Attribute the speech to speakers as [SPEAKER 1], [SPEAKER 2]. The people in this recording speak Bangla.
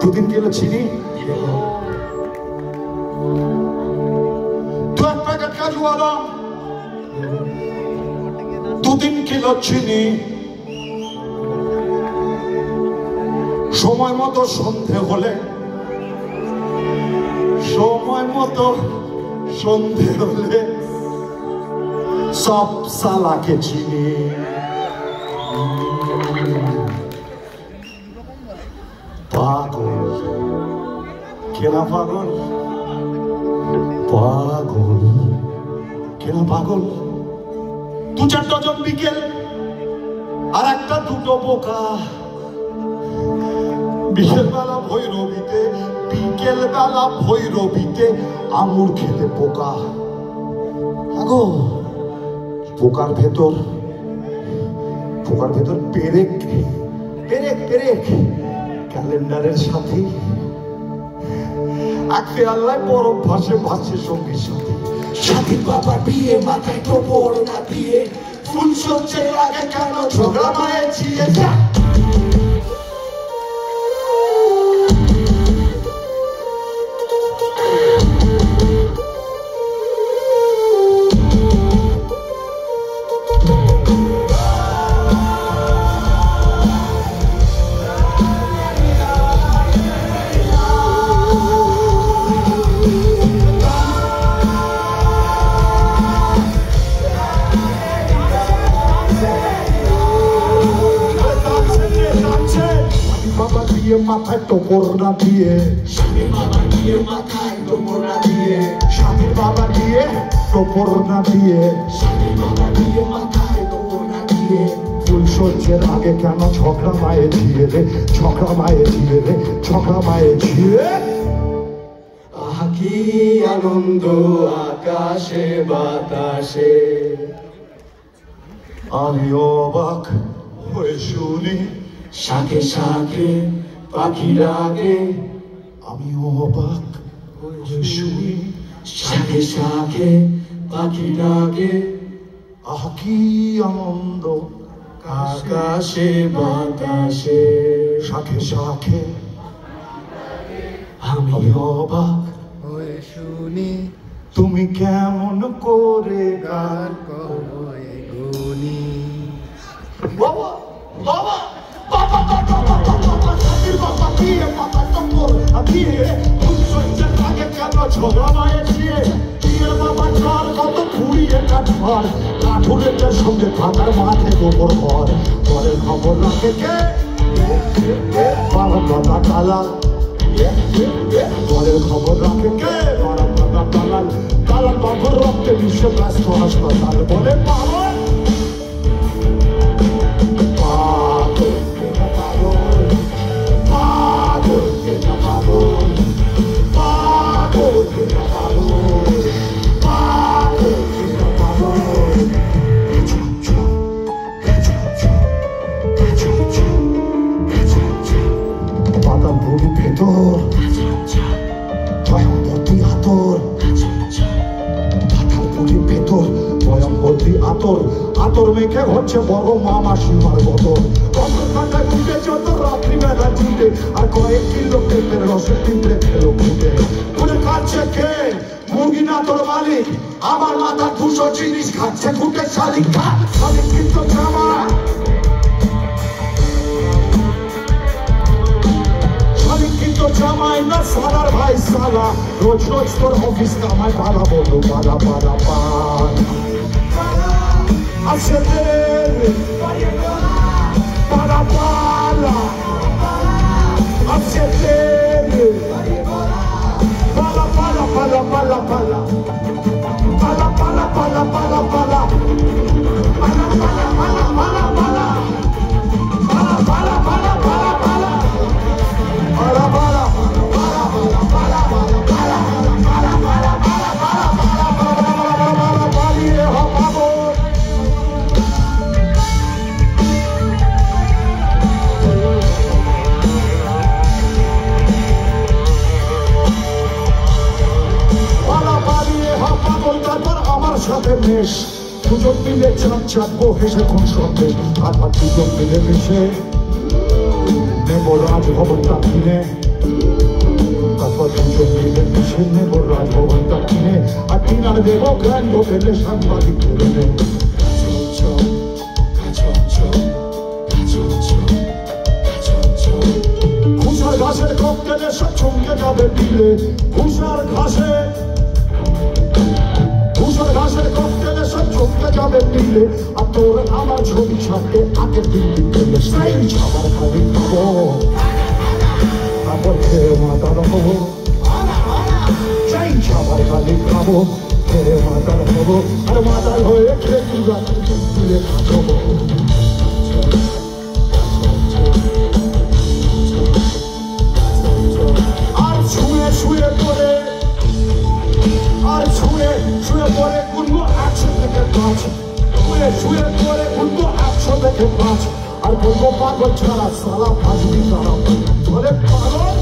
[SPEAKER 1] দুদিন গেল চিনি। দু এক প্যাকেট কাজু দুদিন কিলো চিনি। সময় মতো সন্ধে হলে। সময় মতো সন্ধে হলে। সব সালাকে চিনি। কেনা পাগল? পাগল। পাগল? দু চার ডজন বিকেল, আর একটা দুটো বোকা। বিকেল বেলা ভৈরবীতে বিকেল বেলা ভৈরবীতে আঙুর খেতে পোকা। আগো, পোকার ভেতর পোকার ভেতর পেরেক পেরেক পেরেক। ক্যালেন্ডারের সাথে আজকে আল্লাহ বড় ভাসে ভাসে সঙ্গীর সঙ্গে। স্বাধীন বাবার বিয়ে, মাথায় বড় না দিয়ে ফুল সজ্জের আগে কেন ঝগড়া মায়ের ছিঁড়ে যা মাথায় টোপর না দিয়ে স্বামীর বাবা দিয়ে মাথায় টোপর না দিয়ে স্বামীর বাবা দিয়ে টোপর না দিয়ে স্বামীর বাবা দিয়ে মাথায় টোপর না দিয়ে ফুল সজ্জের আগে কেন ঝগড়া মায়ে ঝিয়ে রে ঝগড়া মায়ে ঝিয়ে রে ঝগড়া মায়ে ঝিয়ে।
[SPEAKER 2] আহা কি আনন্দ আকাশে বাতাসে।
[SPEAKER 1] আমি অবাক হয়ে শুনি
[SPEAKER 2] শাখে শাখে পাখি ডাকে
[SPEAKER 1] আমি অবাক শুনি
[SPEAKER 2] শাখে শাখে পাখি ডাকে,
[SPEAKER 1] আহ, কি আনন্দ।
[SPEAKER 2] আকাশে, বাতাসে
[SPEAKER 1] শাখে শাখে
[SPEAKER 2] আমি
[SPEAKER 1] অবাক
[SPEAKER 3] হয়ে শুনি,
[SPEAKER 1] তুমি কেমন করে গান
[SPEAKER 3] কবয়ে গুনি
[SPEAKER 1] বাবা বাবা! দিয়ে বাবা টম্বর দিয়ে সজ্জার আগে কেন ঝগড়া মায়ের দিয়ে দিয়ে বাবা চার কত ফুরিয়ে কাঠবার কাঠুরের সঙ্গে থাকার মাঠে গোবর ঘর ঘরের খবর রাখে কে পালন দাদা কালা ঘরের খবর রাখে কে পালন দাদা কালাল কালাল বাবুর রক্তে বিশ্ব ব্যস্ত হাসপাতাল বলে পালন ছুটে আর কয়েক কিলো পেঁপের রসে পিঁপড়ে খেলো ফুটে। করে খাচ্ছে কে? মুরগি না তোর মালিক? আমার মাথা দুশো জিনিস খাচ্ছে ফুটে শালিক। শালিক কিন্তু জামা। জামাই না সালার ভাই সালা রোজ রোজ তোর অফিস কামাই পালা বলো পালা পালা পান আছে পালা পালা সাথে মেশ। দুজন মিলে চাপ চাপবো হেসে কোন সঙ্গে আর দুজন মিলে মিশে। নেব রাজভবনটা কিনে দুজন মিলে মিশে নেব রাজভবনটা কিনে আর ডিনার দেবো গ্র্যান্ড হোটেলে সাংবাদিক করে নেব ঘাসের ককটেলে সব চমকে যাবে দিলে। ঘুষার ঘাসে চমকে যাবে দিলে আর তোর আমার ছবি ছাড়তে আগের দিন দিলে সেই খাবার খাবি খাব তারপর খেয়ে মাথা রাখব সেই খাবার খালি খাব খেয়ে মাথা রাখব আর মাথার হয়ে খেয়ে তুলে খাব পাঁচ। শুয়ে শুয়ে করে উঠবো একশো থেকে পাঁচ। আর বলব পাগল ছাড়া সারা ভাজবি তারা। বলে পাগল?